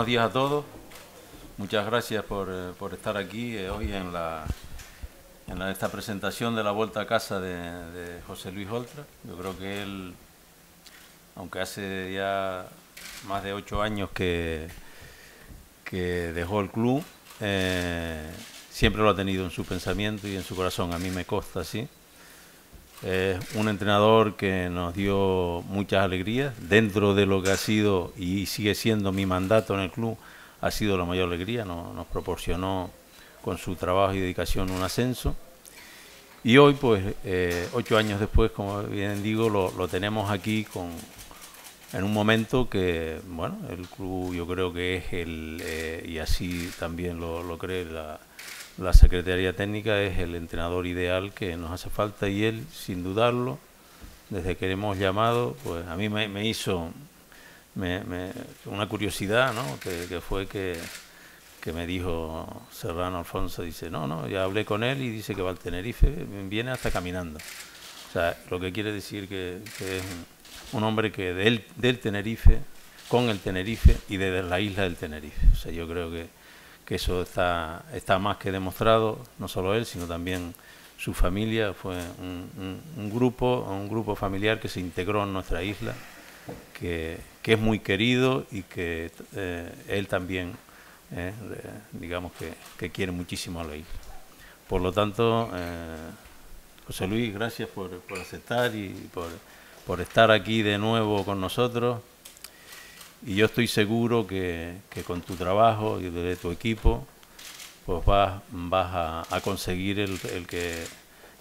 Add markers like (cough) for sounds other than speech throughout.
Buenos días a todos. Muchas gracias por, eh, por estar aquí eh, hoy en, la, en esta presentación de la Vuelta a Casa de, de José Luis Oltra. Yo creo que él, aunque hace ya más de ocho años que, que dejó el club, eh, siempre lo ha tenido en su pensamiento y en su corazón. A mí me consta así. Es un entrenador que nos dio muchas alegrías dentro de lo que ha sido y sigue siendo mi mandato en el club. Ha sido la mayor alegría, nos, proporcionó con su trabajo y dedicación un ascenso. Y hoy, pues, eh, ocho años después, como bien digo, lo, lo tenemos aquí con, en un momento que, bueno, el club yo creo que es el, eh, y así también lo, lo cree la, la Secretaría Técnica, es el entrenador ideal que nos hace falta y él, sin dudarlo, desde que hemos llamado, pues a mí me, hizo una curiosidad, ¿no? Que, fue que, me dijo Serrano Alfonso, dice, no, no, ya hablé con él y dice que va al Tenerife, viene hasta caminando. O sea, lo que quiere decir que, es un, un hombre que del, del Tenerife, con el Tenerife y desde la isla del Tenerife. O sea, yo creo que, que eso está, está más que demostrado, no solo él, sino también su familia. Fue un, un- grupo, un grupo familiar que se integró en nuestra isla, que, que es muy querido y que eh, él también, eh, digamos que, que quiere muchísimo a la isla. Por lo tanto, eh, José Luis, gracias por, por aceptar y por, por estar aquí de nuevo con nosotros. Y yo estoy seguro que, que con tu trabajo y de tu equipo, pues vas, vas a, conseguir el, el que,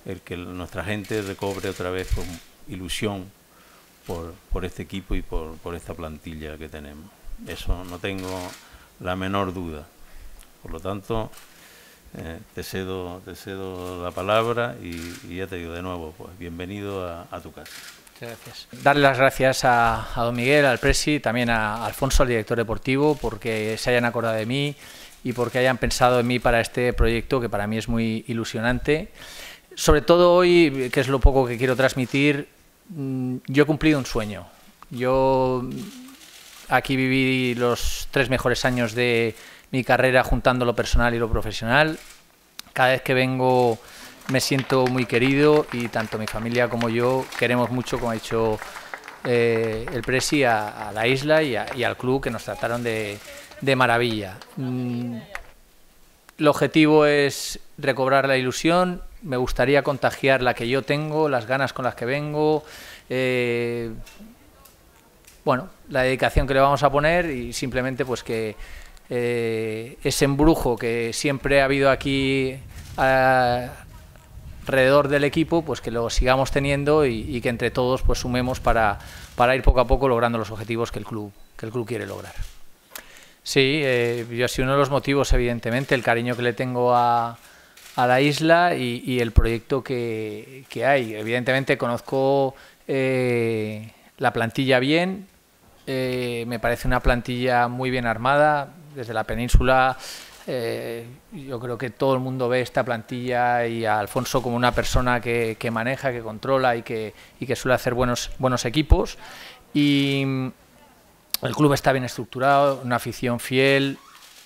el que nuestra gente recobre otra vez ilusión por, por este equipo y por, por esta plantilla que tenemos. Eso no tengo la menor duda. Por lo tanto, eh, te, cedo, te cedo la palabra y, ya te digo de nuevo, pues bienvenido a tu casa. Gracias. Darle las gracias a, a don Miguel, al Presi, también a Alfonso, al director deportivo, porque se hayan acordado de mí y porque hayan pensado en mí para este proyecto que para mí es muy ilusionante. Sobre todo hoy, que es lo poco que quiero transmitir, mm, yo he cumplido un sueño. Yo aquí viví los tres mejores años de mi carrera juntando lo personal y lo profesional. Cada vez que vengo me siento muy querido y tanto mi familia como yo queremos mucho, como ha dicho eh, el Presi, a, la isla y al club que nos trataron de, de maravilla. Mm, el objetivo es recobrar la ilusión, me gustaría contagiar la que yo tengo, las ganas con las que vengo, eh, bueno, la dedicación que le vamos a poner y simplemente pues que eh, ese embrujo que siempre ha habido aquí ah, alrededor del equipo, pues que lo sigamos teniendo y, que entre todos pues sumemos para, para ir poco a poco logrando los objetivos que el club, que el club quiere lograr. Sí, eh, yo ha sido uno de los motivos, evidentemente, el cariño que le tengo a, a la isla y, y el proyecto que, que hay. Evidentemente conozco eh, la plantilla bien, eh, me parece una plantilla muy bien armada, desde la península. Eh, yo creo que todo el mundo ve esta plantilla y a Alfonso como una persona que, maneja, que controla y que, y que suele hacer buenos, buenos equipos. Y mm, el club está bien estructurado, una afición fiel,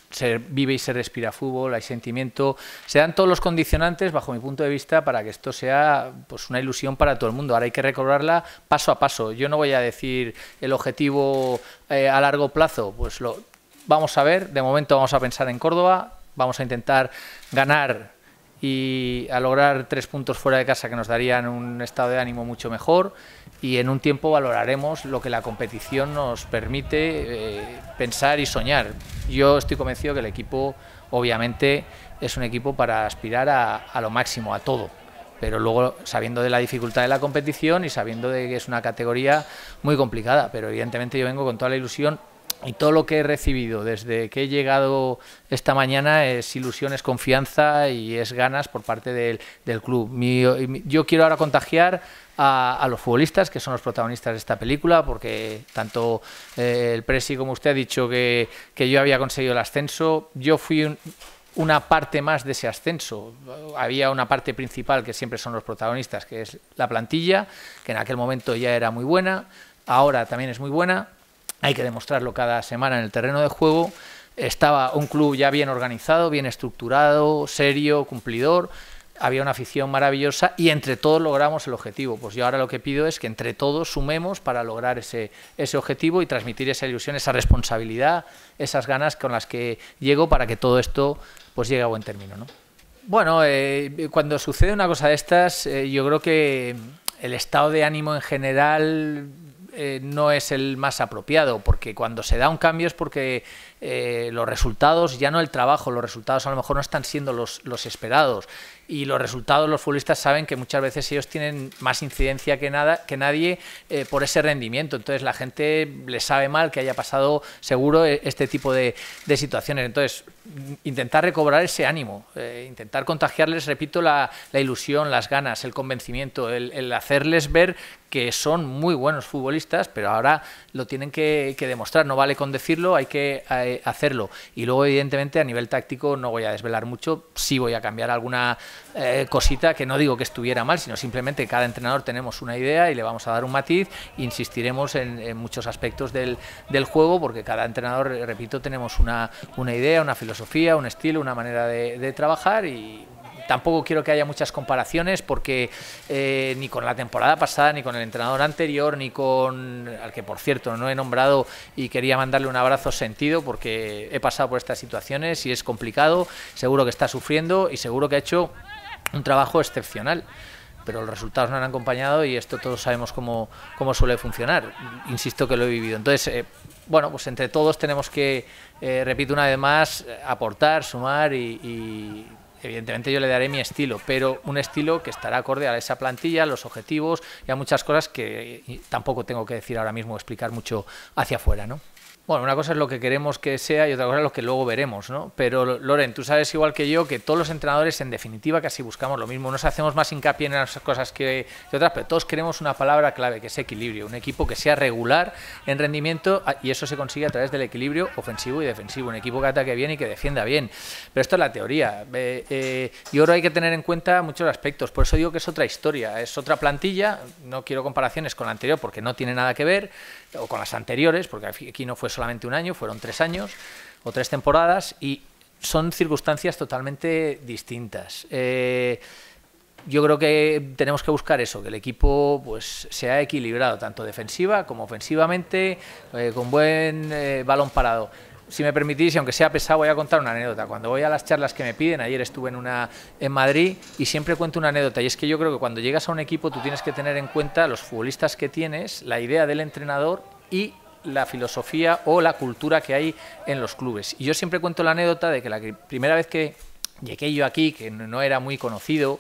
se vive y se respira fútbol, hay sentimiento, se dan todos los condicionantes, bajo mi punto de vista, para que esto sea pues una ilusión para todo el mundo. Ahora hay que recobrarla paso a paso. Yo no voy a decir el objetivo eh, a largo plazo, pues lo vamos a ver. De momento vamos a pensar en Córdoba. vamos a intentar ganar y a lograr tres puntos fuera de casa que nos darían un estado de ánimo mucho mejor y en un tiempo valoraremos lo que la competición nos permite eh, pensar y soñar. Yo estoy convencido que el equipo obviamente es un equipo para aspirar a, a lo máximo, a todo pero luego sabiendo de la dificultad de la competición y sabiendo de que es una categoría muy complicada, pero evidentemente yo vengo con toda la ilusión y todo lo que he recibido desde que he llegado esta mañana es ilusión, es confianza y es ganas por parte del, club. yo quiero ahora contagiar a, los futbolistas, que son los protagonistas de esta película, porque tanto eh, el Presi como usted ha dicho que, yo había conseguido el ascenso. Yo fui una parte más de ese ascenso. Había una parte principal que siempre son los protagonistas, que es la plantilla, que en aquel momento ya era muy buena, ahora también es muy buena hay que demostrarlo cada semana en el terreno de juego. Estaba un club ya bien organizado, bien estructurado, serio, cumplidor. Había una afición maravillosa y entre todos logramos el objetivo. Pues yo ahora lo que pido es que entre todos sumemos para lograr ese, ese objetivo y transmitir esa ilusión, esa responsabilidad, esas ganas con las que llego para que todo esto pues llegue a buen término. ¿no? Bueno, eh, cuando sucede una cosa de estas, eh, yo creo que el estado de ánimo en general eh, no es el más apropiado, porque cuando se da un cambio es porque eh, los resultados, ya no el trabajo, los resultados a lo mejor no están siendo los, los esperados. Y los resultados, los futbolistas saben que muchas veces ellos tienen más incidencia que, nada, que nadie eh, por ese rendimiento. Entonces la gente le sabe mal que haya pasado seguro este tipo de, de situaciones. Entonces, intentar recobrar ese ánimo, intentar contagiarles, repito, la, la, ilusión, las ganas, el convencimiento, el, el, hacerles ver que son muy buenos futbolistas, pero ahora lo tienen que, demostrar. No vale con decirlo, hay que hacerlo. Y luego, evidentemente, a nivel táctico no voy a desvelar mucho, sí voy a cambiar alguna eh, cosita que no digo que estuviera mal, sino simplemente cada entrenador tenemos una idea y le vamos a dar un matiz. Insistiremos en, muchos aspectos del, juego, porque cada entrenador, repito, tenemos una, idea, una filosofía, un estilo, una manera de trabajar y Tampoco quiero que haya muchas comparaciones porque eh, ni con la temporada pasada, ni con el entrenador anterior, ni con al que por cierto no he nombrado y quería mandarle un abrazo sentido porque he pasado por estas situaciones y es complicado, seguro que está sufriendo y seguro que ha hecho un trabajo excepcional pero los resultados no han acompañado y esto todos sabemos cómo, cómo suele funcionar. Insisto que lo he vivido. Entonces, eh, bueno, pues entre todos tenemos que, eh, repito una vez más, aportar, sumar y evidentemente yo le daré mi estilo, pero un estilo que estará acorde a esa plantilla, a los objetivos y a muchas cosas que tampoco tengo que decir ahora mismo, explicar mucho hacia afuera, ¿no? Bueno, una cosa es lo que queremos que sea y otra cosa es lo que luego veremos, ¿no? Pero Loren, tú sabes igual que yo que todos los entrenadores en definitiva casi buscamos lo mismo. Nos hacemos más hincapié en las cosas que, otras, pero todos queremos una palabra clave, que es equilibrio. Un equipo que sea regular en rendimiento ah, y eso se consigue a través del equilibrio ofensivo y defensivo. Un equipo que ataque bien y que defienda bien. Pero esto es la teoría. Eh, y ahora hay que tener en cuenta muchos aspectos. Por eso digo que es otra historia, es otra plantilla. No quiero comparaciones con la anterior porque no tiene nada que ver, o con las anteriores, porque aquí no fue solamente un año, fueron tres años o tres temporadas y son circunstancias totalmente distintas. Eh, yo creo que tenemos que buscar eso, que el equipo pues sea equilibrado, tanto defensiva como ofensivamente, eh, con buen eh, balón parado. Si me permitís, y aunque sea pesado, voy a contar una anécdota. Cuando voy a las charlas que me piden, ayer estuve en una en Madrid y siempre cuento una anécdota. Y es que yo creo que cuando llegas a un equipo tú tienes que tener en cuenta los futbolistas que tienes, la idea del entrenador y la filosofía o la cultura que hay en los clubes. Y yo siempre cuento la anécdota de que la primera vez que llegué yo aquí, que no era muy conocido,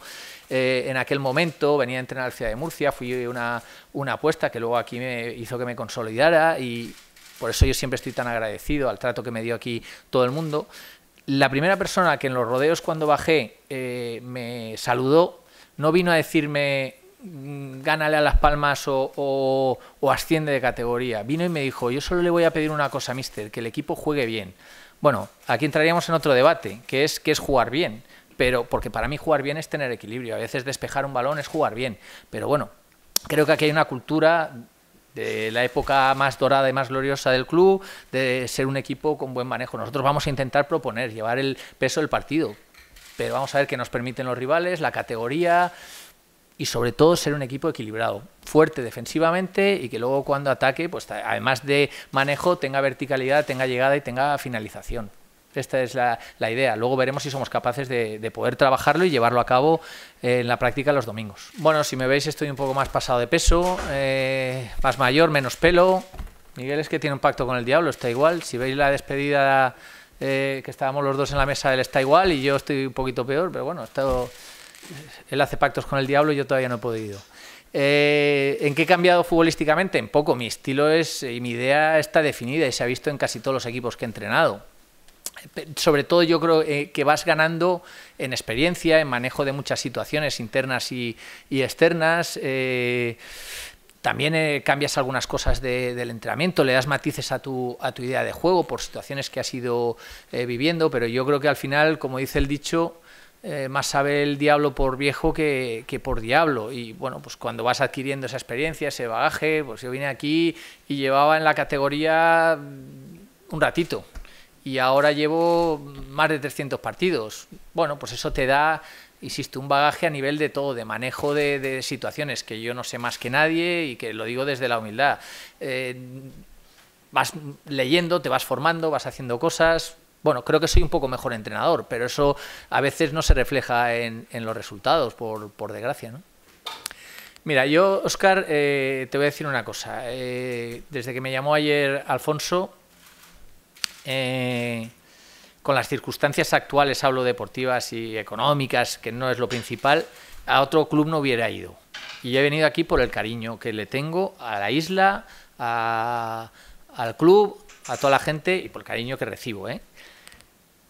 eh, en aquel momento venía a entrenar al Ciudad de Murcia, fui una, una apuesta que luego aquí me hizo que me consolidara y por eso yo siempre estoy tan agradecido al trato que me dio aquí todo el mundo. La primera persona que en los rodeos cuando bajé eh, me saludó no vino a decirme Mm, gánale a Las Palmas o, asciende de categoría. Vino y me dijo, yo solo le voy a pedir una cosa, mister, que el equipo juegue bien. Bueno, aquí entraríamos en otro debate, que es, que es jugar bien. Pero, porque para mí jugar bien es tener equilibrio. A veces despejar un balón es jugar bien. Pero bueno, creo que aquí hay una cultura de la época más dorada y más gloriosa del club, de ser un equipo con buen manejo. Nosotros vamos a intentar proponer, llevar el peso del partido, pero vamos a ver qué nos permiten los rivales, la categoría, y sobre todo ser un equipo equilibrado, fuerte defensivamente y que luego cuando ataque, pues además de manejo, tenga verticalidad, tenga llegada y tenga finalización. Esta es la, idea. Luego veremos si somos capaces de, poder trabajarlo y llevarlo a cabo en la práctica los domingos. Bueno, si me veis estoy un poco más pasado de peso, eh, más mayor, menos pelo. Miguel es que tiene un pacto con el diablo, está igual. Si veis la despedida eh, que estábamos los dos en la mesa, él está igual y yo estoy un poquito peor, pero bueno, él hace pactos con el diablo y yo todavía no he podido. Eh, ¿En qué he cambiado futbolísticamente? En poco. Mi estilo es y mi idea está definida y se ha visto en casi todos los equipos que he entrenado. Sobre todo yo creo eh, que vas ganando en experiencia, en manejo de muchas situaciones internas y, externas. Eh, también cambias algunas cosas del entrenamiento, le das matices a tu, a tu idea de juego por situaciones que has ido viviendo, pero yo creo que al final, como dice el dicho, eh, más sabe el diablo por viejo que, por diablo. Y bueno, pues cuando vas adquiriendo esa experiencia, ese bagaje, pues yo vine aquí y llevaba en la categoría un ratito. Y ahora llevo más de 300 partidos. Bueno, pues eso te da, insisto, un bagaje a nivel de todo, de manejo de, situaciones que yo no sé más que nadie y que lo digo desde la humildad. Eh, vas leyendo, te vas formando, vas haciendo cosas, bueno, creo que soy un poco mejor entrenador, pero eso a veces no se refleja en, los resultados, por, desgracia, ¿no? Mira, yo, Oscar, eh, te voy a decir una cosa. Eh, desde que me llamó ayer Alfonso, eh, con las circunstancias actuales, hablo deportivas y económicas, que no es lo principal, a otro club no hubiera ido. Y he venido aquí por el cariño que le tengo a la isla, al club, a toda la gente y por el cariño que recibo, ¿eh?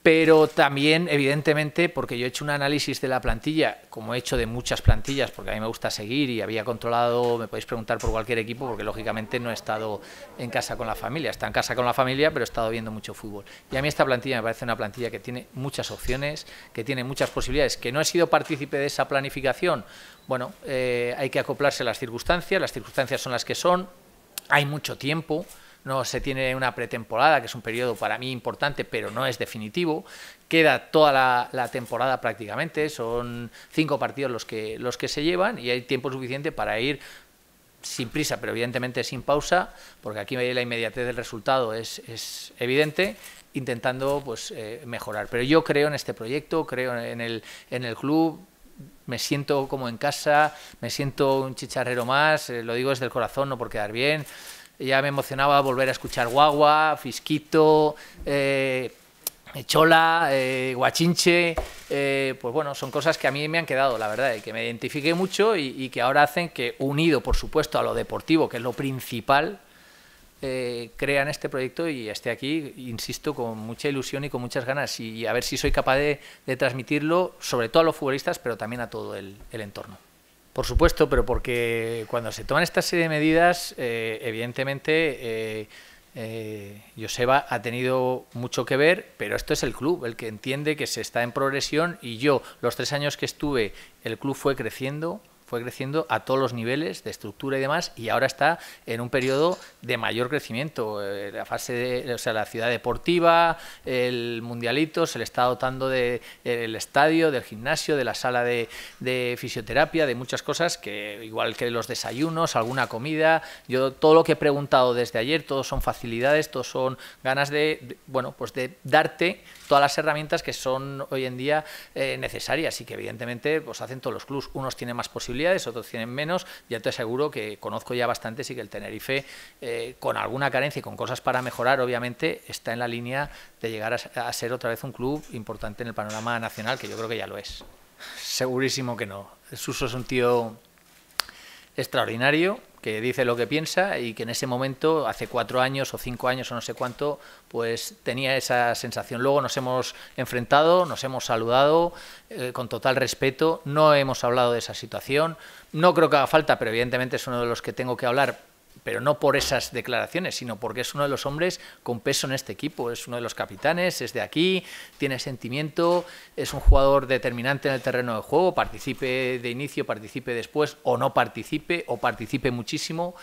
Pero también, evidentemente, porque yo he hecho un análisis de la plantilla, como he hecho de muchas plantillas, porque a mí me gusta seguir y había controlado, me podéis preguntar por cualquier equipo, porque lógicamente no he estado en casa con la familia, está en casa con la familia, pero he estado viendo mucho fútbol. Y a mí esta plantilla me parece una plantilla que tiene muchas opciones, que tiene muchas posibilidades, que no he sido partícipe de esa planificación, bueno, eh, hay que acoplarse a las circunstancias, las circunstancias son las que son, hay mucho tiempo, no se tiene una pretemporada, que es un periodo para mí importante, pero no es definitivo. Queda toda la, temporada prácticamente, son cinco partidos los que, los que se llevan y hay tiempo suficiente para ir sin prisa, pero evidentemente sin pausa, porque aquí la inmediatez del resultado es, es evidente, intentando pues eh, mejorar. Pero yo creo en este proyecto, creo en el, en el club, me siento como en casa, me siento un chicharrero más, eh, lo digo desde el corazón, no por quedar bien ya me emocionaba volver a escuchar Guagua, Fisquito, eh, Chola, eh, Guachinche, eh, pues bueno, son cosas que a mí me han quedado, la verdad, y que me identifique mucho y, que ahora hacen que, unido, por supuesto, a lo deportivo, que es lo principal, crean este proyecto y esté aquí, insisto, con mucha ilusión y con muchas ganas y, a ver si soy capaz de, transmitirlo, sobre todo a los futbolistas, pero también a todo el entorno. Por supuesto, pero porque cuando se toman esta serie de medidas, eh, evidentemente eh, eh, Joseba ha tenido mucho que ver, pero esto es el club, el que entiende que se está en progresión y yo, los tres años que estuve, el club fue creciendo, fue creciendo a todos los niveles de estructura y demás y ahora está en un periodo de mayor crecimiento. Eh, la fase de, o sea, la ciudad deportiva, el mundialito, se le está dotando de, estadio, del gimnasio, de la sala de, de, fisioterapia, de muchas cosas que igual que los desayunos, alguna comida. Yo todo lo que he preguntado desde ayer, todos son facilidades, todos son ganas de, bueno, pues de darte todas las herramientas que son hoy en día eh, necesarias y que evidentemente pues hacen todos los clubs. Unos tienen más posibilidades otros tienen menos. Ya te aseguro que conozco ya bastante, sí que el Tenerife, eh, con alguna carencia y con cosas para mejorar, obviamente, está en la línea de llegar a, ser otra vez un club importante en el panorama nacional, que yo creo que ya lo es. Segurísimo que no. Suso es un tío extraordinario, que dice lo que piensa y que en ese momento, hace cuatro años o cinco años o no sé cuánto, pues tenía esa sensación. Luego nos hemos enfrentado, nos hemos saludado eh, con total respeto, no hemos hablado de esa situación, no creo que haga falta, pero evidentemente es uno de los que tengo que hablar pero no por esas declaraciones, sino porque es uno de los hombres con peso en este equipo, es uno de los capitanes, es de aquí, tiene sentimiento, es un jugador determinante en el terreno de juego, participe de inicio, participe después, o no participe, o participe muchísimo,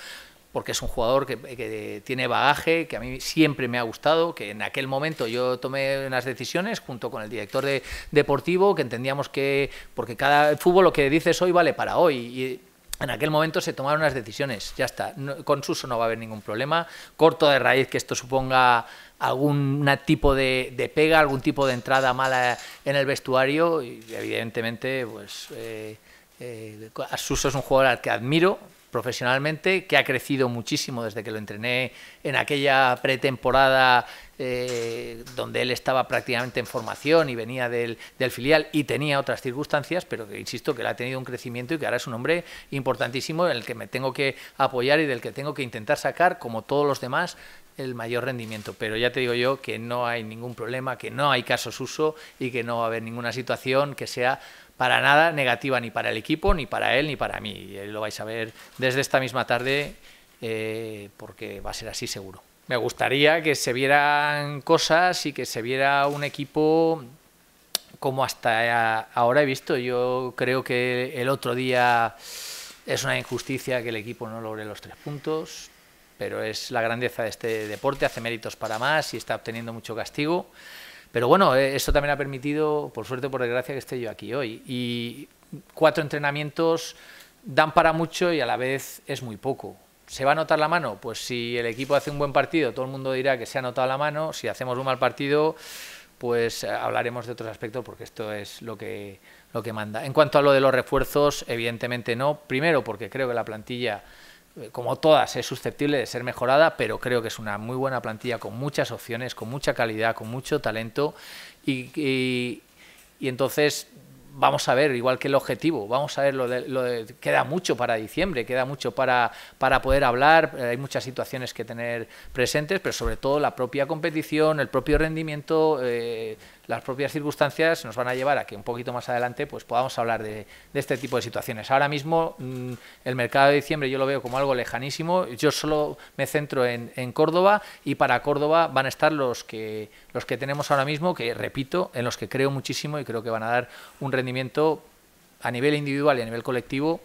porque es un jugador que, tiene bagaje, que a mí siempre me ha gustado, que en aquel momento yo tomé unas decisiones junto con el director deportivo, que entendíamos que, porque cada fútbol lo que dices hoy vale para hoy, en aquel momento se tomaron unas decisiones, ya está. con Suso no va a haber ningún problema. Corto de raíz que esto suponga algún tipo de, pega, algún tipo de entrada mala en el vestuario. Y evidentemente, pues eh, eh, Suso es un jugador al que admiro profesionalmente, que ha crecido muchísimo desde que lo entrené en aquella pretemporada eh, donde él estaba prácticamente en formación y venía del, filial y tenía otras circunstancias, pero que insisto que él ha tenido un crecimiento y que ahora es un hombre importantísimo en el que me tengo que apoyar y del que tengo que intentar sacar, como todos los demás, el mayor rendimiento. Pero ya te digo yo que no hay ningún problema, que no hay casos uso y que no va a haber ninguna situación que sea para nada negativa ni para el equipo, ni para él, ni para mí. Y lo vais a ver desde esta misma tarde eh, porque va a ser así seguro me gustaría que se vieran cosas y que se viera un equipo como hasta ahora he visto. Yo creo que el otro día es una injusticia que el equipo no logre los tres puntos, pero es la grandeza de este deporte, hace méritos para más y está obteniendo mucho castigo. Pero bueno, eh, eso también ha permitido, por suerte o por desgracia, que esté yo aquí hoy. Y cuatro entrenamientos dan para mucho y a la vez es muy poco. ¿Se va a notar la mano? Pues si el equipo hace un buen partido, todo el mundo dirá que se ha notado la mano. Si hacemos un mal partido, pues eh, hablaremos de otros aspectos porque esto es lo que, lo que manda. En cuanto a lo de los refuerzos, evidentemente no. Primero porque creo que la plantilla, como todas, es susceptible de ser mejorada, pero creo que es una muy buena plantilla con muchas opciones, con mucha calidad, con mucho talento. y, y entonces vamos a ver, igual que el objetivo, vamos a ver, lo de, queda mucho para diciembre, queda mucho para, para poder hablar, hay muchas situaciones que tener presentes, pero sobre todo la propia competición, el propio rendimiento, eh, las propias circunstancias nos van a llevar a que un poquito más adelante pues podamos hablar de, este tipo de situaciones. Ahora mismo mm, el mercado de diciembre yo lo veo como algo lejanísimo, yo solo me centro en, Córdoba y para Córdoba van a estar los que, los que tenemos ahora mismo, que repito, en los que creo muchísimo y creo que van a dar un rendimiento a nivel individual y a nivel colectivo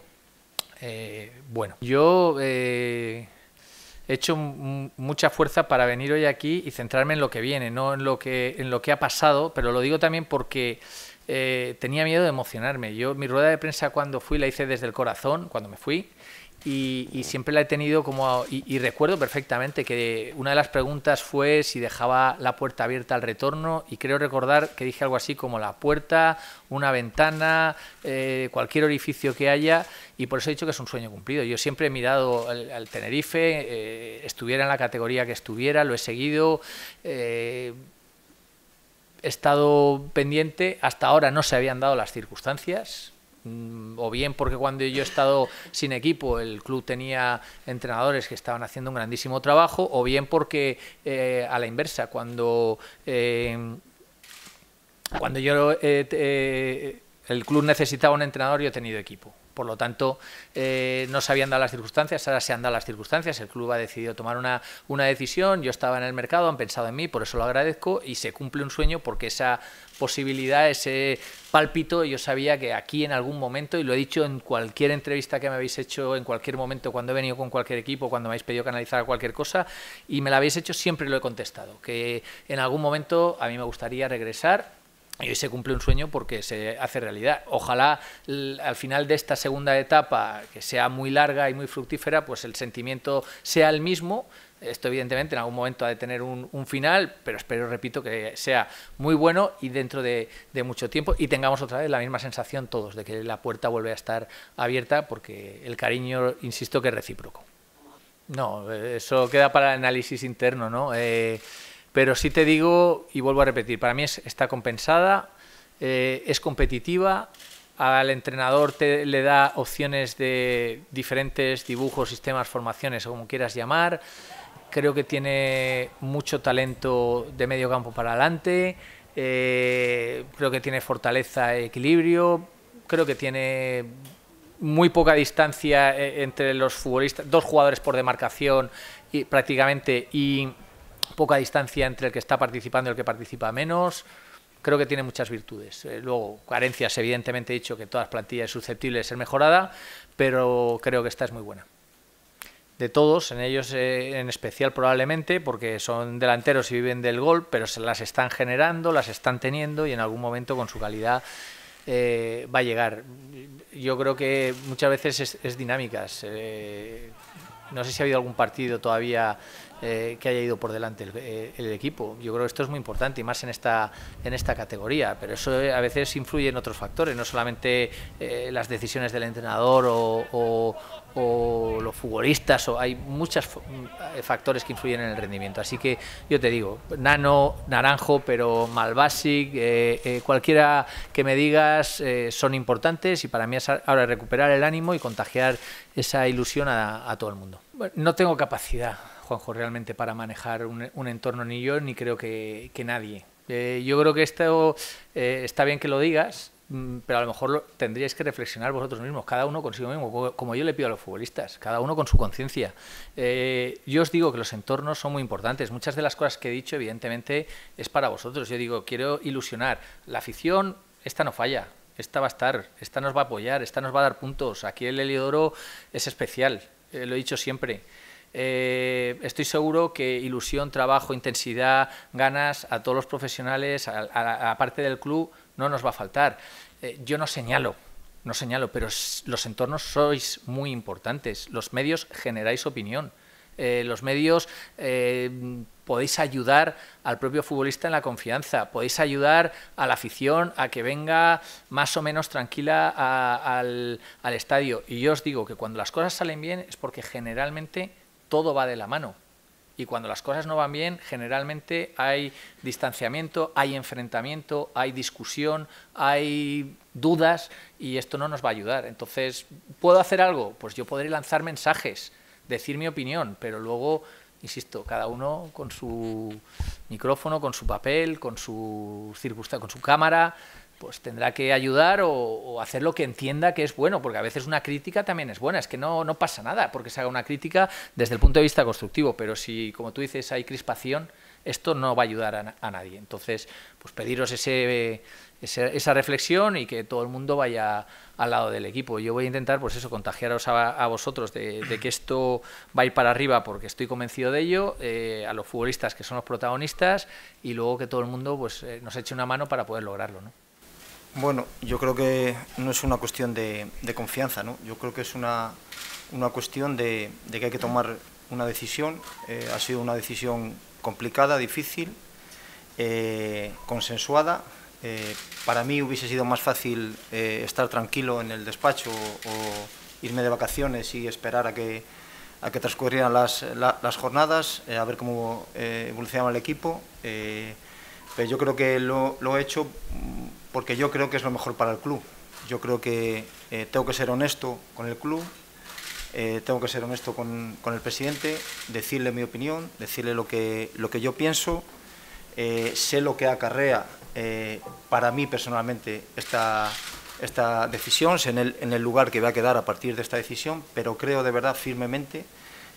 eh, bueno. Yo... Eh, he hecho mucha fuerza para venir hoy aquí y centrarme en lo que viene, no en lo que, en lo que ha pasado, pero lo digo también porque eh, tenía miedo de emocionarme. Yo mi rueda de prensa cuando fui la hice desde el corazón, cuando me fui, y, siempre la he tenido como... Y, recuerdo perfectamente que una de las preguntas fue si dejaba la puerta abierta al retorno y creo recordar que dije algo así como la puerta, una ventana, eh, cualquier orificio que haya y por eso he dicho que es un sueño cumplido. Yo siempre he mirado al, Tenerife, eh, estuviera en la categoría que estuviera, lo he seguido. Eh, estado pendiente, hasta ahora no se habían dado las circunstancias, Mm, o bien porque cuando yo he estado sin equipo el club tenía entrenadores que estaban haciendo un grandísimo trabajo, o bien porque eh, a la inversa, cuando, eh, cuando yo eh, el club necesitaba un entrenador, yo he tenido equipo. Por lo tanto, eh, no se habían dado las circunstancias, ahora se han dado las circunstancias, el club ha decidido tomar una, una decisión, yo estaba en el mercado, han pensado en mí, por eso lo agradezco y se cumple un sueño porque esa posibilidad, ese pálpito, yo sabía que aquí en algún momento, y lo he dicho en cualquier entrevista que me habéis hecho, en cualquier momento, cuando he venido con cualquier equipo, cuando me habéis pedido canalizar cualquier cosa, y me la habéis hecho, siempre lo he contestado, que en algún momento a mí me gustaría regresar y hoy se cumple un sueño porque se hace realidad. Ojalá al final de esta segunda etapa, que sea muy larga y muy fructífera, pues el sentimiento sea el mismo. Esto evidentemente en algún momento ha de tener un, final, pero espero, repito, que sea muy bueno y dentro de, mucho tiempo y tengamos otra vez la misma sensación todos de que la puerta vuelve a estar abierta porque el cariño, insisto, que es recíproco. No, eso queda para el análisis interno, ¿no? Eh, pero sí te digo, y vuelvo a repetir, para mí está compensada, eh, es competitiva, al entrenador te, le da opciones de diferentes dibujos, sistemas, formaciones, o como quieras llamar. Creo que tiene mucho talento de medio campo para adelante. Eh, creo que tiene fortaleza e equilibrio. Creo que tiene muy poca distancia eh, entre los futbolistas, dos jugadores por demarcación y, prácticamente y poca distancia entre el que está participando y el que participa menos. Creo que tiene muchas virtudes. Eh, luego, carencias, evidentemente he dicho que todas las plantillas susceptibles de ser mejorada, pero creo que esta es muy buena. De todos, en ellos eh, en especial probablemente, porque son delanteros y viven del gol, pero se las están generando, las están teniendo y en algún momento con su calidad va a llegar. Yo creo que muchas veces es, dinámicas. no sé si ha habido algún partido todavía que haya ido por delante el, equipo. Yo creo que esto es muy importante y más en esta, en esta categoría, pero eso a veces influye en otros factores, no solamente las decisiones del entrenador o, o los futbolistas, o hay muchos eh, factores que influyen en el rendimiento. Así que yo te digo, Nano, Naranjo, pero Malbasic, eh, eh, cualquiera que me digas son importantes y para mí es ahora recuperar el ánimo y contagiar esa ilusión a, todo el mundo. no tengo capacidad, Juanjo, realmente para manejar un, entorno ni yo ni creo que, que nadie. yo creo que esto está bien que lo digas, Mm, pero a lo mejor tendríais que reflexionar vosotros mismos, cada uno consigo mismo, como yo le pido a los futbolistas, cada uno con su conciencia. Eh, yo os digo que los entornos son muy importantes. Muchas de las cosas que he dicho, evidentemente, es para vosotros. Yo digo, quiero ilusionar. La afición, esta no falla, esta va a estar, esta nos va a apoyar, esta nos va a dar puntos. Aquí el Heliodoro es especial, eh, lo he dicho siempre. Eh, estoy seguro que ilusión, trabajo, intensidad, ganas a todos los profesionales, a, parte del club, no nos va a faltar. Eh, yo no señalo, no señalo, pero los entornos sois muy importantes. Los medios generáis opinión. Eh, los medios podéis ayudar al propio futbolista en la confianza, podéis ayudar a la afición a que venga más o menos tranquila al estadio. Y yo os digo que cuando las cosas salen bien es porque generalmente todo va de la mano. Y cuando las cosas no van bien, generalmente hay distanciamiento, hay enfrentamiento, hay discusión, hay dudas y esto no nos va a ayudar. Entonces, ¿puedo hacer algo? Pues yo podré lanzar mensajes, decir mi opinión, pero luego, insisto, cada uno con su micrófono, con su papel, con su circunstancia, con su cámara, pues tendrá que ayudar o, hacer lo que entienda que es bueno, porque a veces una crítica también es buena, es que no, no pasa nada porque se haga una crítica desde el punto de vista constructivo, pero si, como tú dices, hay crispación, esto no va a ayudar a, nadie. Entonces, pues pediros ese, esa reflexión y que todo el mundo vaya al lado del equipo. Yo voy a intentar, pues eso, contagiaros a, vosotros de, que esto va a ir para arriba porque estoy convencido de ello, eh, a los futbolistas que son los protagonistas y luego que todo el mundo pues eh, nos eche una mano para poder lograrlo, ¿no? Bueno, yo creo que no es una cuestión de, confianza, ¿no? Yo creo que es una, una cuestión de, que hay que tomar una decisión. Eh, ha sido una decisión complicada, difícil, eh, consensuada. Eh, para mí hubiese sido más fácil estar tranquilo en el despacho o, irme de vacaciones y esperar a que, a que transcurrieran las, las jornadas, a ver cómo evolucionaba el equipo. pero yo creo que lo, lo he hecho porque yo creo que es lo mejor para el club. Yo creo que eh, tengo que ser honesto con el club, eh, tengo que ser honesto con, el presidente, decirle mi opinión, decirle lo que, lo que yo pienso, eh, sé lo que acarrea para mí personalmente esta, esta decisión, sé en el, en el lugar que va a quedar a partir de esta decisión, pero creo de verdad firmemente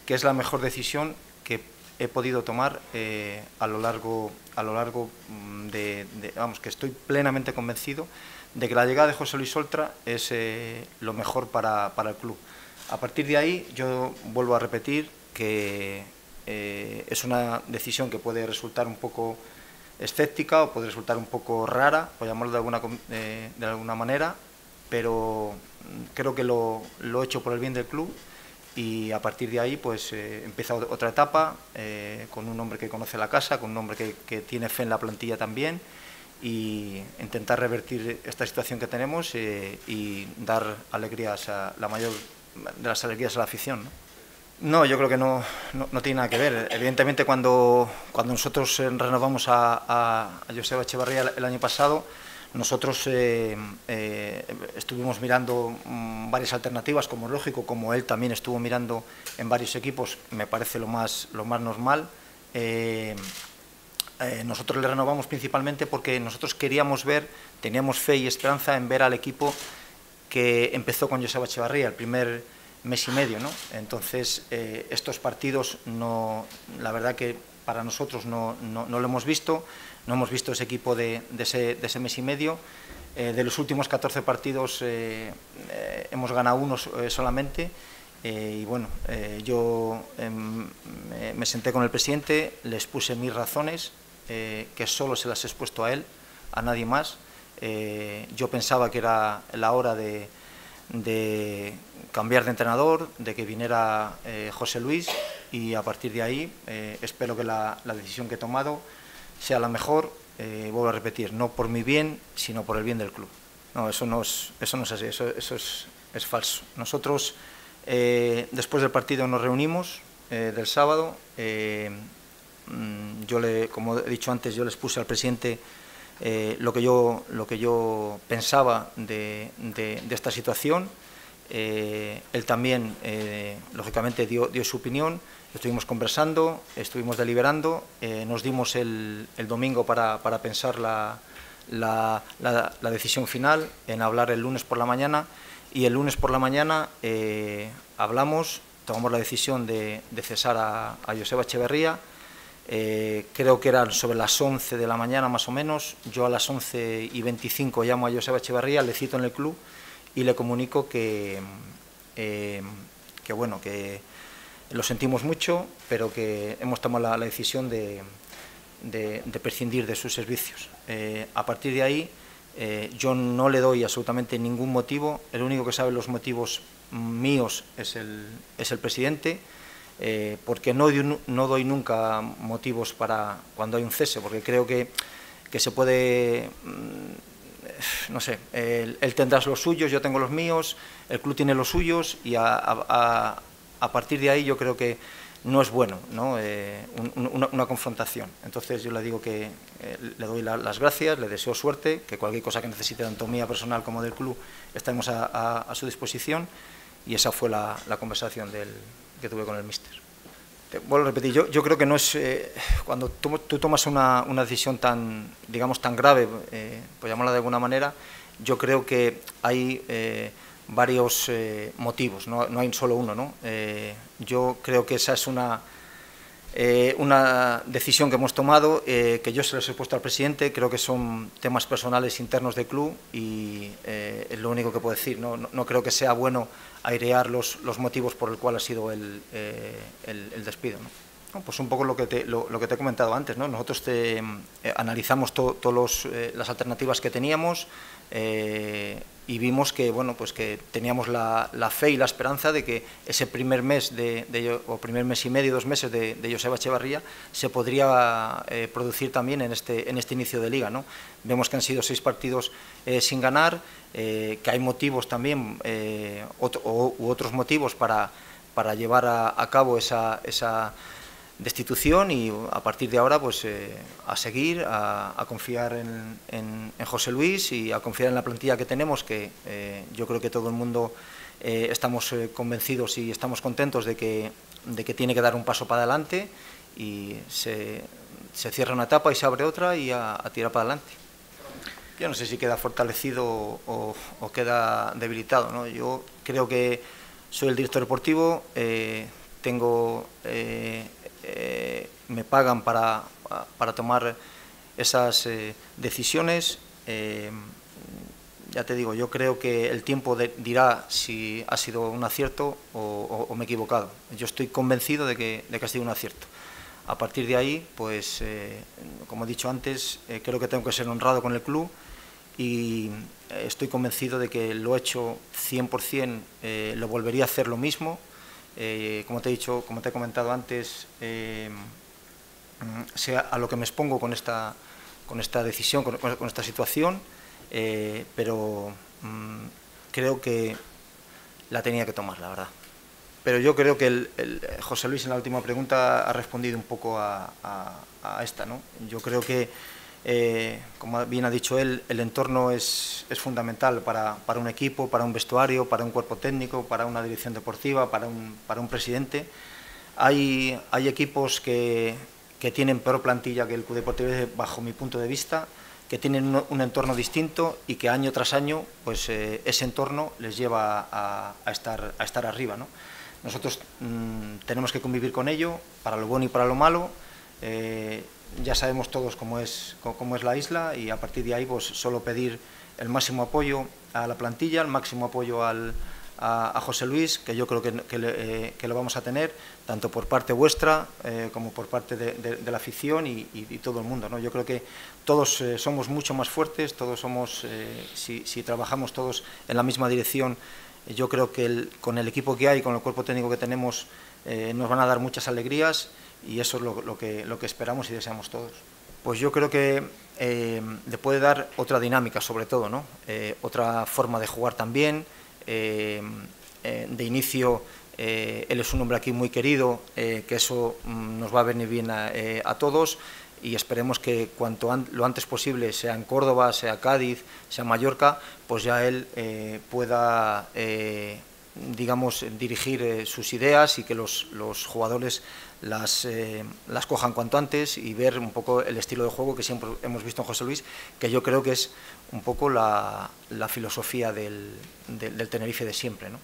que es la mejor decisión que he podido tomar eh, a lo largo, a lo largo mm, de, vamos, que estoy plenamente convencido de que la llegada de José Luis Oltra es eh, lo mejor para, para, el club. A partir de ahí, yo vuelvo a repetir que eh, es una decisión que puede resultar un poco escéptica o puede resultar un poco rara, por llamarlo de alguna, de alguna manera, pero mm, creo que lo, lo he hecho por el bien del club y a partir de ahí pues eh, empieza otra etapa eh, con un hombre que conoce la casa, con un hombre que, que, tiene fe en la plantilla también y intentar revertir esta situación que tenemos eh, y dar alegrías a la mayor de las alegrías a la afición. ¿no? yo creo que no, no, tiene nada que ver. Evidentemente cuando, cuando nosotros renovamos a, a, a Joseba Echevarría el año pasado, nosotros eh, eh, estuvimos mirando mm, varias alternativas, como lógico, como él también estuvo mirando en varios equipos, me parece lo más, lo más normal. Eh, nosotros le renovamos principalmente porque nosotros queríamos ver, teníamos fe y esperanza en ver al equipo que empezó con Joseba Echevarría el primer mes y medio. ¿no? Entonces, estos partidos, no, la verdad que para nosotros no, no, no lo hemos visto no hemos visto ese equipo de, ese, mes y medio. Eh, de los últimos 14 partidos eh, eh, hemos ganado uno solamente. y bueno, yo em, me, senté con el presidente, les puse mis razones, que solo se las he expuesto a él, a nadie más. yo pensaba que era la hora de, cambiar de entrenador, de que viniera José Luis y a partir de ahí espero que la, decisión que he tomado sea la mejor, vuelvo a repetir, no por mi bien, sino por el bien del club. No, eso no es, eso no es así, eso, es, es, falso. Nosotros, eh, después del partido, nos reunimos eh, del sábado. Eh, mm, yo le, como he dicho antes, yo les puse al presidente lo, que yo, lo que yo pensaba de, de, esta situación. él también, lógicamente, dio, dio, su opinión. Estuvimos conversando, estuvimos deliberando. nos dimos el, domingo para, para pensar la la, decisión final en hablar el lunes por la mañana y el lunes por la mañana eh, hablamos, tomamos la decisión de, cesar a, a, Echeverría, eh, creo que eran sobre las 11 de la mañana más o menos, yo a las 11 y 25 llamo a Joseba Echeverría, le cito en el club y le comunico que, eh, que bueno, que lo sentimos mucho, pero que hemos tomado la decisión de, prescindir de sus servicios. Eh, a partir de ahí, eh, yo no le doy absolutamente ningún motivo, el único que sabe los motivos míos es el, es el presidente, eh, porque no, no doy nunca motivos para cuando hay un cese, porque creo que, que se puede, mm, no sé, él, tendrá los suyos, yo tengo los míos, el club tiene los suyos y a, a partir de ahí yo creo que no es bueno ¿no? Eh, una, confrontación. Entonces yo le digo que eh, le doy las gracias, le deseo suerte, que cualquier cosa que necesite tanto mía personal como del club estemos a, su disposición y esa fue la, conversación del, que tuve con el míster. Vuelvo a repetir, yo, yo creo que no es, eh, cuando tú, tomas una, decisión tan, digamos, tan grave, por llamarla de alguna manera, yo creo que hay varios eh, motivos, no, hay solo uno. ¿no? Eh, yo creo que esa es una, eh, una decisión que hemos tomado, que yo se los he puesto al presidente, creo que son temas personales internos del club y es lo único que puedo decir. No, no, creo que sea bueno airear los, los motivos por el cual ha sido el, el, despido. ¿no? pues un poco lo que te, lo, que te he comentado antes. ¿no? Nosotros te, analizamos todas las alternativas que teníamos, y vimos que bueno pues que teníamos la, fe y la esperanza de que ese primer mes de, o primer mes y medio dos meses de, de Joseba Echevarría se podría eh, producir también en este en este inicio de liga no vemos que han sido seis partidos eh, sin ganar eh, que hay motivos también u otros motivos para para llevar a, cabo esa destitución y a partir de ahora pues eh, a seguir, a, confiar en, José Luis y a confiar en la plantilla que tenemos, que eh, yo creo que todo el mundo eh, estamos convencidos y estamos contentos de que, de que tiene que dar un paso para adelante y se, se cierra una etapa y se abre otra y a, tirar para adelante. Yo no sé si queda fortalecido o, o queda debilitado. ¿no? Yo creo que soy el director deportivo, tengo eh, me pagan para, para tomar esas eh, decisiones. Eh, ya te digo, yo creo que el tiempo dirá si ha sido un acierto o, me he equivocado. Yo estoy convencido de que, de que, ha sido un acierto. A partir de ahí, pues, como he dicho antes, creo que tengo que ser honrado con el club y estoy convencido de que lo he hecho 100%, lo volvería a hacer lo mismo eh, como te he dicho, como te he comentado antes, eh, sea a lo que me expongo con esta, con esta decisión, con, esta situación, eh, pero mm, creo que la tenía que tomar, la verdad. Pero yo creo que José Luis en la última pregunta ha respondido un poco a, a esta. ¿no? Yo creo que eh, como bien ha dicho él, el entorno es, fundamental para, un equipo, para un vestuario, para un cuerpo técnico, para una dirección deportiva, para un, para un presidente. Hay, hay equipos que, tienen peor plantilla que el Club Deportivo bajo mi punto de vista, que tienen un, entorno distinto y que año tras año pues, eh, ese entorno les lleva a, estar, a estar arriba. Nosotros mm, tenemos que convivir con ello, para lo bueno y para lo malo. Eh, ya sabemos todos cómo es, cómo es la isla y a partir de ahí pues solo pedir el máximo apoyo a la plantilla, el máximo apoyo al, a, José Luis, que yo creo que, eh, que, lo vamos a tener, tanto por parte vuestra eh, como por parte de, la afición y, todo el mundo. ¿no? Yo creo que todos eh, somos mucho más fuertes, todos somos, si, trabajamos todos en la misma dirección, yo creo que con el equipo que hay, con el cuerpo técnico que tenemos, nos van a dar muchas alegrías y eso es lo, que, lo que esperamos y deseamos todos. Pues yo creo que le puede dar otra dinámica, sobre todo, ¿no? otra forma de jugar también. Eh, eh, de inicio eh, él es un hombre aquí muy querido, que eso mm, nos va a venir bien a, todos y esperemos que cuanto lo antes posible, sea en Córdoba, sea Cádiz, sea Mallorca, pues ya él pueda, digamos, dirigir sus ideas y que los, los jugadores las, las cojan cuanto antes y ver un poco el estilo de juego que siempre hemos visto en José Luis, que yo creo que es un poco la, filosofía del, Tenerife de siempre, ¿no?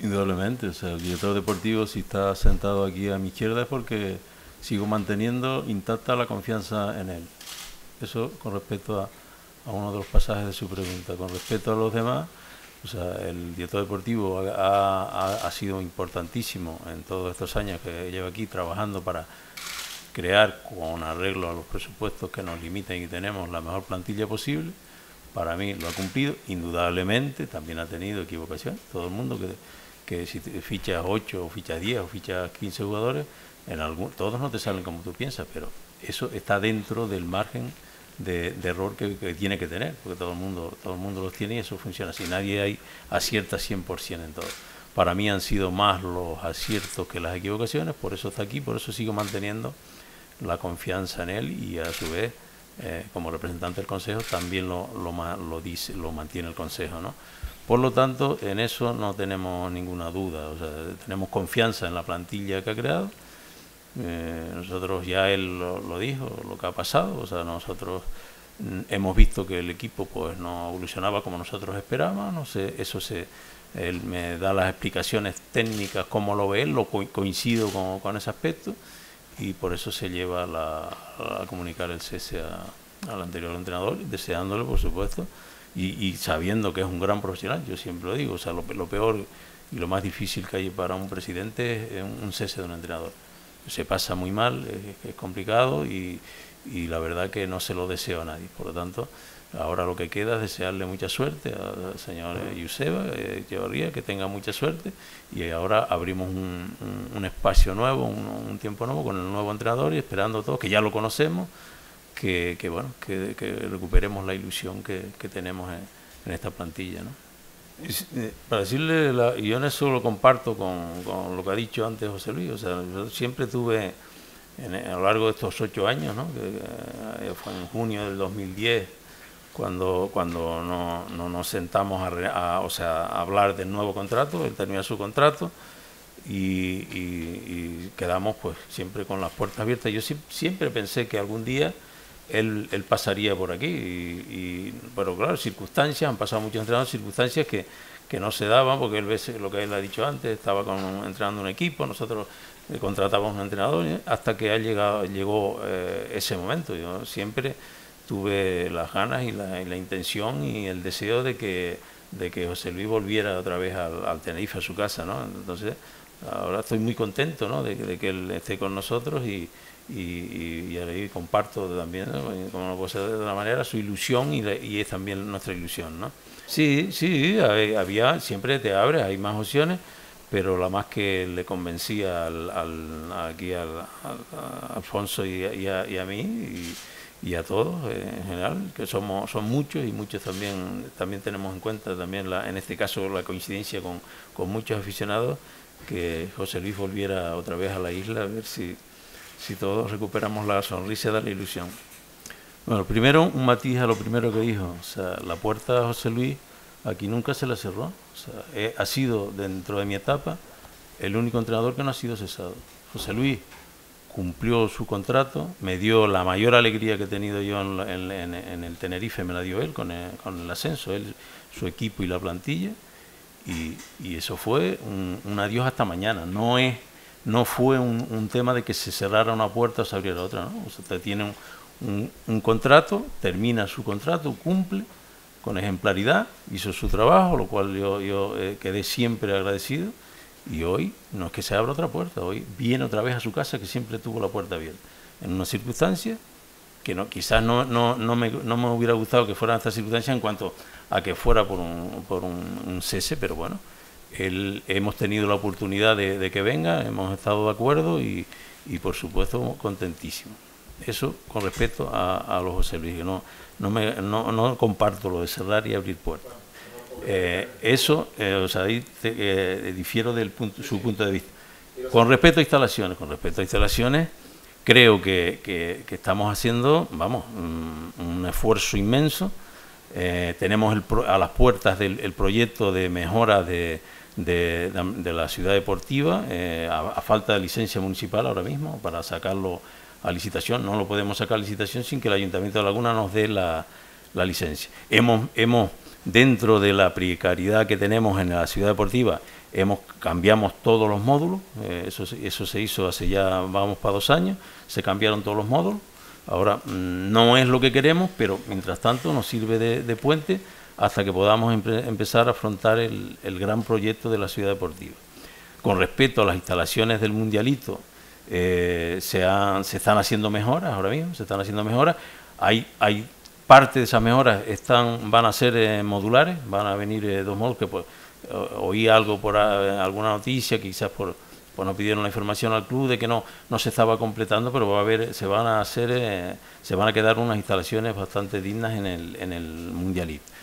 Indudablemente, o sea, el director deportivo si está sentado aquí a mi izquierda es porque sigo manteniendo intacta la confianza en él. Eso con respecto a, uno de los pasajes de su pregunta. Con respecto a los demás, o sea, el director deportivo ha, ha, sido importantísimo en todos estos años que lleva aquí trabajando para crear con arreglo a los presupuestos que nos limiten y tenemos la mejor plantilla posible para mí lo ha cumplido, indudablemente también ha tenido equivocaciones. Todo el mundo que, que si fichas 8 o fichas 10 o fichas 15 jugadores, en algún, todos no te salen como tú piensas, pero eso está dentro del margen de, error que, tiene que tener, porque todo el mundo todo el mundo los tiene y eso funciona así. Nadie hay acierta 100% en todo. Para mí han sido más los aciertos que las equivocaciones, por eso está aquí, por eso sigo manteniendo la confianza en él y a su vez eh, como representante del Consejo, también lo, lo, dice, lo mantiene el Consejo. ¿no? Por lo tanto, en eso no tenemos ninguna duda, o sea, tenemos confianza en la plantilla que ha creado. Eh, nosotros ya él lo, dijo, lo que ha pasado, o sea, nosotros mm, hemos visto que el equipo pues no evolucionaba como nosotros esperábamos, no sé, eso se, él me da las explicaciones técnicas, cómo lo ve él, lo coincido con, con ese aspecto y por eso se lleva a comunicar el cese al anterior entrenador, deseándole, por supuesto, y, sabiendo que es un gran profesional, yo siempre lo digo, o sea, lo, peor y lo más difícil que hay para un presidente es un cese de un entrenador. Se pasa muy mal, es, complicado y, y la verdad que no se lo deseo a nadie. Por lo tanto, Ahora lo que queda es desearle mucha suerte al señor Yuseba eh, que tenga mucha suerte y ahora abrimos un, espacio nuevo, un, tiempo nuevo con el nuevo entrenador y esperando todos, que ya lo conocemos, que, bueno, que, recuperemos la ilusión que, tenemos en, esta plantilla. ¿no? Eh, para decirle, la, yo en eso lo comparto con, lo que ha dicho antes José Luis, o sea, yo siempre tuve a lo largo de estos ocho años, ¿no? que fue en junio del 2010, cuando, cuando no, nos sentamos a, o sea, a hablar del nuevo contrato, él termina su contrato y, quedamos pues siempre con las puertas abiertas. Yo siempre pensé que algún día él, pasaría por aquí, y, pero claro, circunstancias, han pasado muchos entrenadores, circunstancias que, no se daban, porque él ve lo que él ha dicho antes, estaba con, entrenando un equipo, nosotros contratábamos un entrenador, hasta que ha llegado, llegó eh, ese momento. Yo siempre tuve las ganas y la, intención y el deseo de que, de que José Luis volviera otra vez al, Tenerife, a su casa, ¿no? Entonces, ahora estoy muy contento, ¿no? De, que él esté con nosotros y, y, y, comparto también, como no puedo ser de otra manera, su ilusión y, y, es también nuestra ilusión, ¿no? Sí, sí, había, siempre te abres, hay más opciones, pero la más que le convencía al, aquí al, a Alfonso y, a, y a mí, y, a todos en general, que somos son muchos y muchos también también tenemos en cuenta también la, en este caso la coincidencia con, con muchos aficionados que José Luis volviera otra vez a la isla a ver si, si todos recuperamos la sonrisa de la ilusión. Bueno, primero un matiz a lo primero que dijo, o sea, la puerta José Luis aquí nunca se la cerró, o sea, ha sido dentro de mi etapa el único entrenador que no ha sido cesado. José Luis cumplió su contrato, me dio la mayor alegría que he tenido yo en, el Tenerife, me la dio él con el, ascenso, él, su equipo y la plantilla, y, eso fue un, adiós hasta mañana, no es no fue un, tema de que se cerrara una puerta o se abriera otra, ¿no? usted tiene un, contrato, termina su contrato, cumple, con ejemplaridad, hizo su trabajo, lo cual yo, yo eh, quedé siempre agradecido. Y hoy no es que se abra otra puerta, hoy viene otra vez a su casa que siempre tuvo la puerta abierta. En una circunstancia que no, quizás no, no, no, me, no me hubiera gustado que fuera esta circunstancia en cuanto a que fuera por un, por un, cese, pero bueno, él, hemos tenido la oportunidad de, que venga, hemos estado de acuerdo y, por supuesto contentísimo. Eso con respecto a, los José Luis, no, no, me, no, no comparto lo de cerrar y abrir puertas. Eh, eso, eh, o sea, ahí eh, difiero punto, su punto de vista. Con respecto a instalaciones, con respecto a instalaciones, creo que, estamos haciendo, vamos, un, esfuerzo inmenso. tenemos a las puertas del proyecto de mejora de, de, la ciudad deportiva, a, a, falta de licencia municipal ahora mismo, para sacarlo a licitación. No lo podemos sacar a licitación sin que el Ayuntamiento de Laguna nos dé la, la licencia. Hemos, hemos dentro de la precariedad que tenemos en la ciudad deportiva, hemos cambiamos todos los módulos, eh, eso, eso se hizo hace ya, vamos para dos años, se cambiaron todos los módulos, ahora mm, no es lo que queremos, pero mientras tanto nos sirve de, puente hasta que podamos empezar a afrontar el, gran proyecto de la ciudad deportiva. Con respecto a las instalaciones del Mundialito, eh, se, están haciendo mejoras ahora mismo, se están haciendo mejoras, hay, Parte de esas mejoras están, van a ser eh, modulares, van a venir eh, dos módulos que pues, oí algo por alguna noticia, quizás por, pues nos pidieron la información al club de que no, no se estaba completando, pero va a haber, se van a hacer, se van a quedar unas instalaciones bastante dignas en el, en el mundialito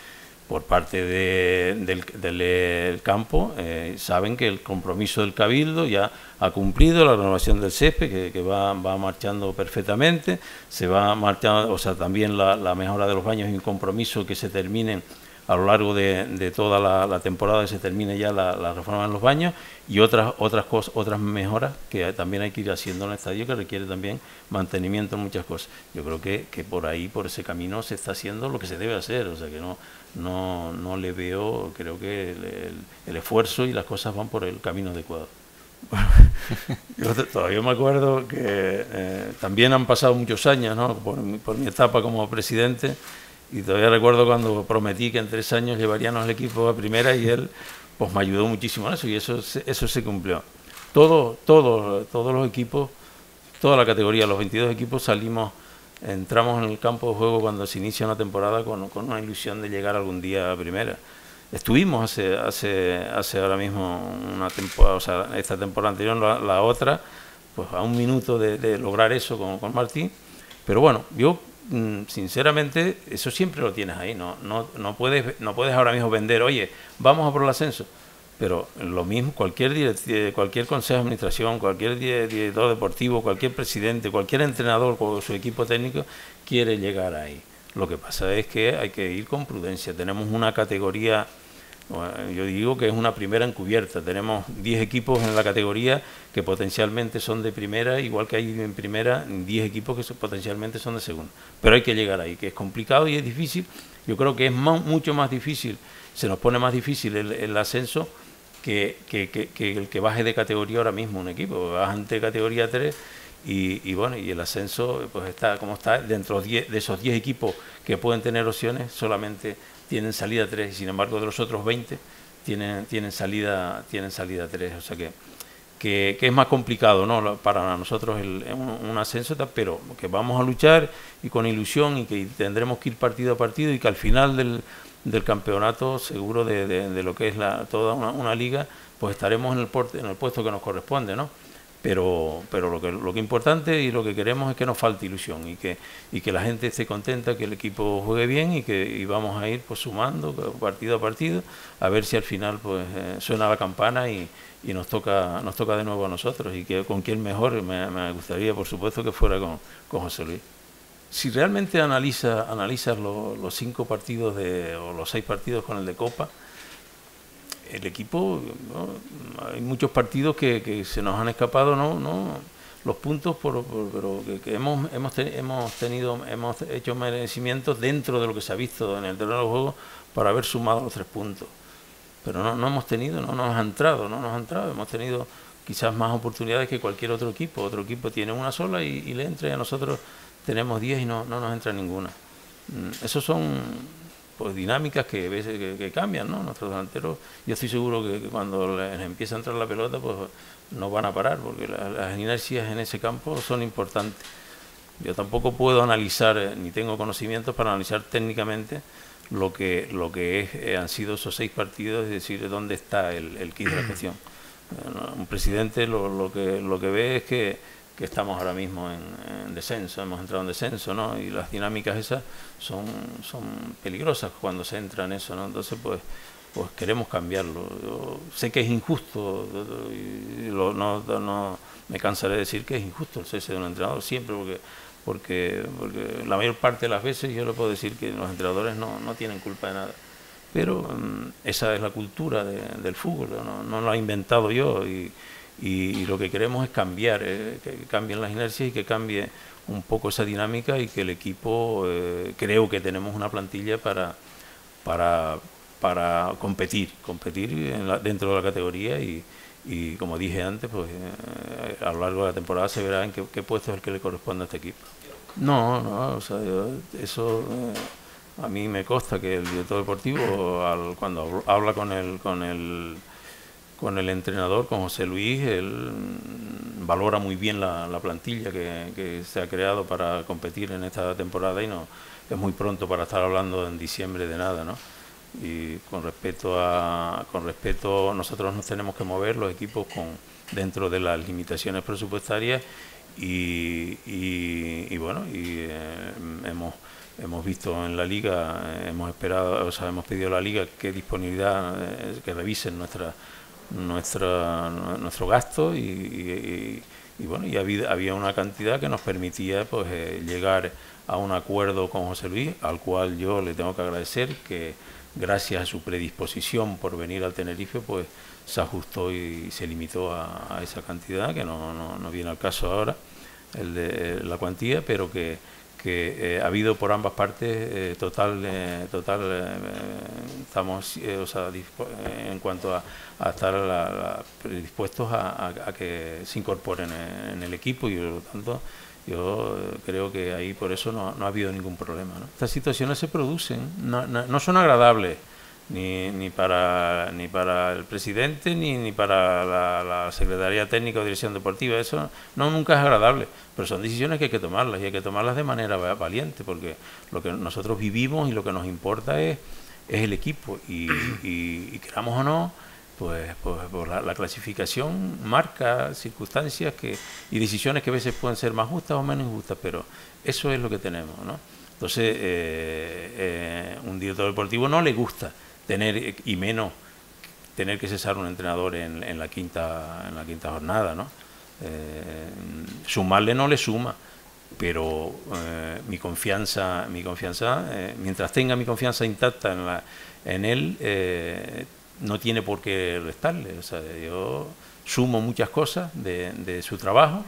por parte del, campo, eh, saben que el compromiso del Cabildo ya ha cumplido la renovación del césped, que, va, marchando perfectamente, se va marchando, o sea, también la, mejora de los baños y un compromiso que se terminen a lo largo de, toda la, temporada, que se termine ya la, reforma en los baños y otras otras cosas, otras mejoras que también hay que ir haciendo en el estadio, que requiere también mantenimiento en muchas cosas. Yo creo que, que por ahí, por ese camino, se está haciendo lo que se debe hacer, o sea, que no no, no le veo, creo que el, esfuerzo y las cosas van por el camino adecuado. (laughs) yo todavía me acuerdo que eh, también han pasado muchos años ¿no? por, mi, etapa como presidente y todavía recuerdo cuando prometí que en tres años llevaríamos el equipo a primera y él pues me ayudó muchísimo en eso y eso, eso se cumplió. Todo, todo, todos los equipos, toda la categoría, los 22 equipos salimos entramos en el campo de juego cuando se inicia una temporada con, una ilusión de llegar algún día a primera. Estuvimos hace, hace, hace ahora mismo una temporada, o sea, esta temporada anterior, la, otra, pues a un minuto de, lograr eso con, con, Martín. Pero bueno, yo mm, sinceramente eso siempre lo tienes ahí, no, no, no, puedes, no puedes ahora mismo vender, oye, vamos a por el ascenso pero lo mismo, cualquier, cualquier consejo de administración, cualquier director deportivo, cualquier presidente, cualquier entrenador con su equipo técnico quiere llegar ahí. Lo que pasa es que hay que ir con prudencia. Tenemos una categoría, yo digo que es una primera encubierta. Tenemos 10 equipos en la categoría que potencialmente son de primera, igual que hay en primera 10 equipos que potencialmente son de segunda. Pero hay que llegar ahí, que es complicado y es difícil. Yo creo que es mucho más difícil, se nos pone más difícil el ascenso que, que, que, el que baje de categoría ahora mismo un equipo, baja de categoría 3 y, bueno, y el ascenso pues está como está, dentro de esos 10 equipos que pueden tener opciones, solamente tienen salida 3 y sin embargo de los otros 20 tienen, tienen, salida, tienen salida 3, o sea que, que, es más complicado ¿no? para nosotros el, un, un, ascenso, pero que vamos a luchar y con ilusión y que tendremos que ir partido a partido y que al final del, del campeonato seguro de, de, lo que es la, toda una, liga, pues estaremos en el, en el puesto que nos corresponde, ¿no? Pero, pero lo que lo que importante y lo que queremos es que nos falte ilusión y que y que la gente esté contenta, que el equipo juegue bien y que y vamos a ir pues sumando partido a partido a ver si al final pues eh, suena la campana y, y, nos toca nos toca de nuevo a nosotros y que con quién mejor me, me gustaría por supuesto que fuera con, con José Luis si realmente analiza, analizas los cinco partidos de, o los seis partidos con el de Copa, el equipo, hay muchos partidos que, se nos han escapado, ¿no? ¿no? los puntos, por, pero que, hemos, hemos, hemos, tenido, hemos hecho merecimientos dentro de lo que se ha visto en el terreno de juego para haber sumado los tres puntos. Pero no, no hemos tenido, no nos ha entrado, no nos ha entrado, hemos tenido quizás más oportunidades que cualquier otro equipo. Otro equipo tiene una sola y, y le entra y a nosotros tenemos 10 y no, no nos entra ninguna. Mm, esos son pues dinámicas que, que, que cambian, ¿no? Nuestros delanteros, yo estoy seguro que, cuando les empieza a entrar la pelota, pues no van a parar, porque las inercias en ese campo son importantes. Yo tampoco puedo analizar, eh, ni tengo conocimientos para analizar técnicamente lo que, lo que es, eh, han sido esos seis partidos, es decir, dónde está el, kit de la cuestión. (clears throat) un presidente lo, lo, que, lo que ve es que, que estamos ahora mismo en, descenso, hemos entrado en descenso, ¿no? Y las dinámicas esas son, son peligrosas cuando se entra en eso, ¿no? Entonces, pues, pues queremos cambiarlo. Sé que es injusto, y no, no me cansaré de decir que es injusto el cese de un entrenador siempre, porque porque, porque la mayor parte de las veces yo le puedo decir que los entrenadores no, no tienen culpa de nada. Pero mm, esa es la cultura del fútbol, no, no lo he inventado yo y, y, lo que queremos es cambiar, eh, que cambien las inercias y que cambie un poco esa dinámica y que el equipo, eh, creo que tenemos una plantilla para, para, para competir, competir dentro de la categoría y, y como dije antes, pues eh, a lo largo de la temporada se verá en qué, puesto es el que le corresponde a este equipo. No, no, o sea, eso eh, a mí me consta que el director deportivo al, cuando habla con el con el con el entrenador, con José Luis, él valora muy bien la, plantilla que, se ha creado para competir en esta temporada y no es muy pronto para estar hablando en diciembre de nada, ¿no? y con respecto a con respecto nosotros nos tenemos que mover los equipos con dentro de las limitaciones presupuestarias y, y, bueno y eh, hemos hemos visto en la liga hemos esperado o sea hemos pedido a la liga que disponibilidad eh, que revisen nuestra nuestra nuestro gasto y, bueno y había, había una cantidad que nos permitía pues llegar a un acuerdo con José Luis al cual yo le tengo que agradecer que gracias a su predisposición por venir al Tenerife, pues se ajustó y se limitó a, esa cantidad, que no, no, viene al caso ahora, el de eh, la cuantía, pero que, que eh, ha habido por ambas partes eh, total, total estamos o sea, en cuanto a, a estar predispuestos a, que se incorporen en, el equipo y por lo tanto yo eh, creo que ahí por eso no, no ha habido ningún problema. ¿no? Estas situaciones se producen, no, son agradables ni, ni, para, ni para el presidente ni, ni para la, la, Secretaría Técnica o Dirección Deportiva. Eso no nunca es agradable, pero son decisiones que hay que tomarlas y hay que tomarlas de manera valiente porque lo que nosotros vivimos y lo que nos importa es, es el equipo y, y, queramos o no pues, pues, pues la, clasificación marca circunstancias que, y decisiones que a veces pueden ser más justas o menos injustas, pero eso es lo que tenemos. ¿no? Entonces, eh, eh, un director deportivo no le gusta tener, y menos tener que cesar un entrenador en, en la, quinta, en la quinta jornada. ¿no? Eh, sumarle no le suma, pero mi confianza, mi confianza mientras tenga mi confianza intacta en, la, en él, no tiene por qué restarle. O sea, yo sumo muchas cosas de, de su trabajo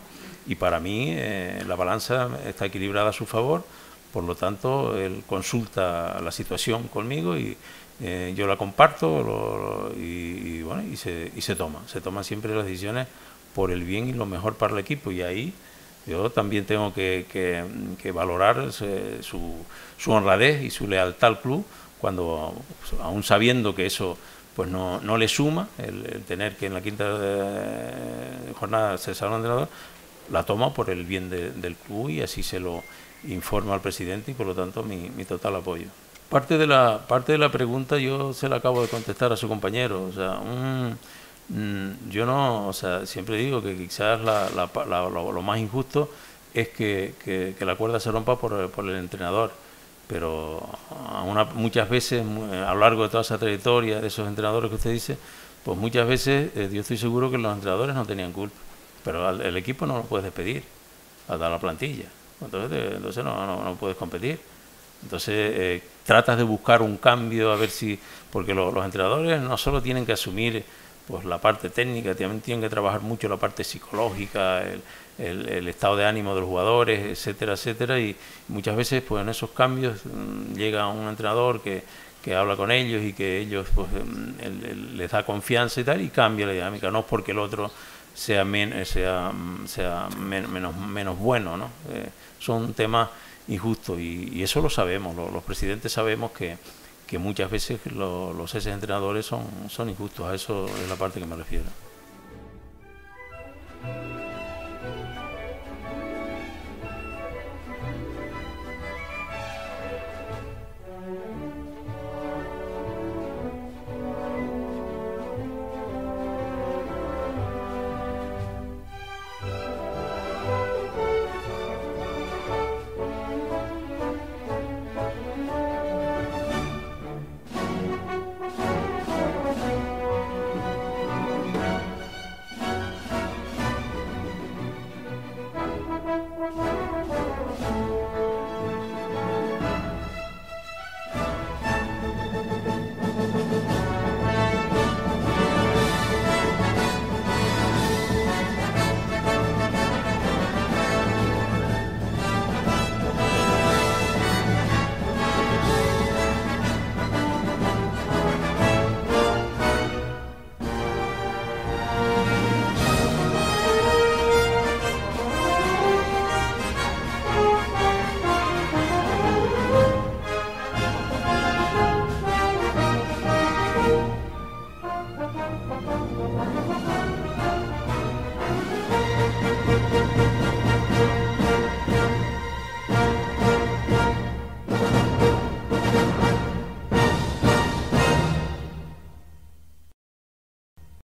y para mí eh, la balanza está equilibrada a su favor, por lo tanto él consulta la situación conmigo y eh, yo la comparto y, bueno, y se, y se toma, se toman siempre las decisiones por el bien y lo mejor para el equipo. Y ahí yo también tengo que, valorar su, su honradez y su lealtad al club cuando, aún sabiendo que eso pues no, le suma el, tener que en la quinta eh, jornada cesar un entrenador, la toma por el bien del club y así se lo informa al presidente y por lo tanto mi, mi, total apoyo. Parte de, la, parte de la pregunta yo se la acabo de contestar a su compañero. O sea, mm, yo no, o sea, siempre digo que quizás la, lo, más injusto es que, que, la cuerda se rompa por, por el entrenador. Pero muchas veces, a lo largo de toda esa trayectoria de esos entrenadores que usted dice, pues muchas veces eh, yo estoy seguro que los entrenadores no tenían culpa, pero el equipo no lo puedes despedir, hasta la plantilla, entonces, entonces no, no, no puedes competir. Entonces eh, tratas de buscar un cambio a ver si, porque los entrenadores no solo tienen que asumir pues la parte técnica, también tienen que trabajar mucho la parte psicológica, el, el, estado de ánimo de los jugadores, etcétera, etcétera, y muchas veces pues en esos cambios mm, llega un entrenador que, que, habla con ellos y que ellos pues mm, les da confianza y tal, y cambia la dinámica, no porque el otro sea, sea, mm, sea menos, menos bueno, ¿no? Eh, son temas injustos y, y, eso lo sabemos, los, presidentes sabemos que, que muchas veces los ex entrenadores son, son injustos. A eso es la parte que me refiero.